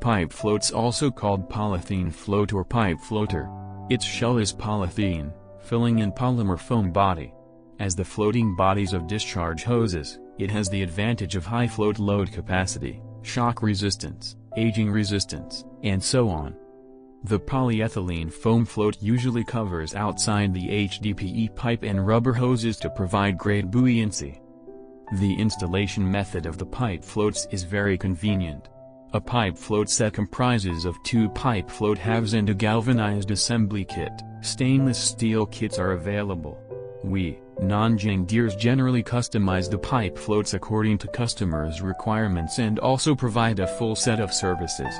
Pipe floats also called polythene float or pipe floater. Its shell is polythene, filling in polymer foam body. As the floating bodies of discharge hoses, it has the advantage of high float load capacity, shock resistance, aging resistance, and so on. The polyethylene foam float usually covers outside the HDPE pipe and rubber hoses to provide great buoyancy. The installation method of the pipe floats is very convenient. A pipe float set comprises of two pipe float halves and a galvanized assembly kit. Stainless steel kits are available. We, Nanjing Deers generally customize the pipe floats according to customers' requirements and also provide a full set of services.